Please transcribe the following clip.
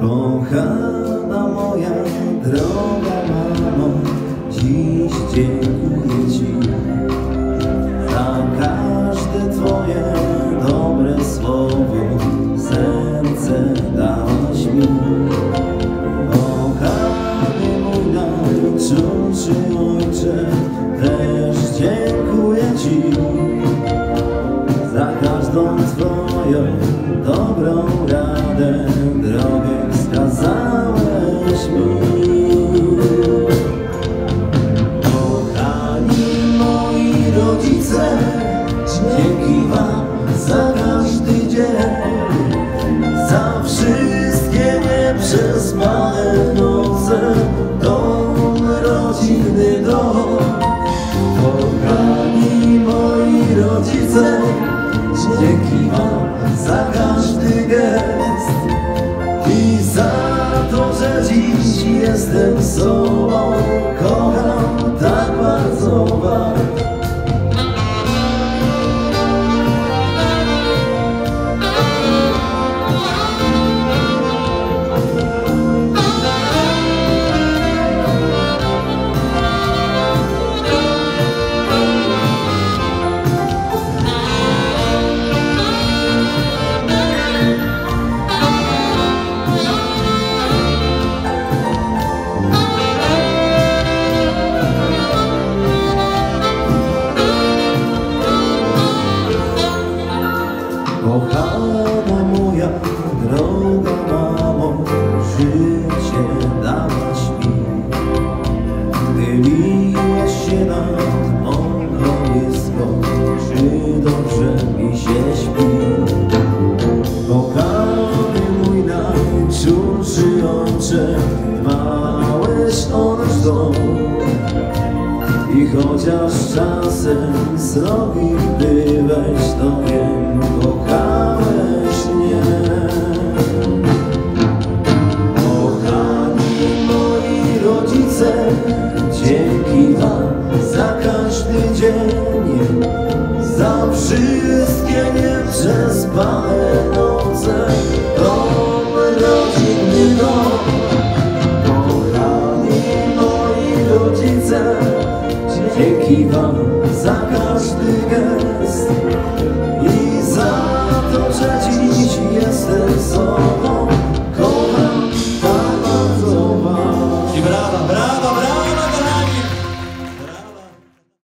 droga mamo, dziś dziękuję Ci za każde Twoje dobre słowo, serce dałaś mi. Kochany mój najczulszy Ojcze, też dziękuję Ci za każdą Twoją dobrą radę, wszystkie nieprzespane noce, dom rodzinny dom. Kochani moi rodzice, dzięki Wam za każdy gest i za to, że dziś jestem sobą. Kocham tak bardzo Was. Droga mamo, życie dałaś mi. Myliłaś się nad mą kołyską, czy dobrze mi się śpi? Kochany mój najczulszy ojcze, dbałeś o nasz dom. I chociaż czasem srogi byłeś, to wiem, kochałeś Dzięki Wam za każdy dzień, za wszystkie nieprzespane noce. Dom rodzinny dom, kochani moi rodzice, dzięki Wam za każdy gest i za to, że dziś jestem sobą.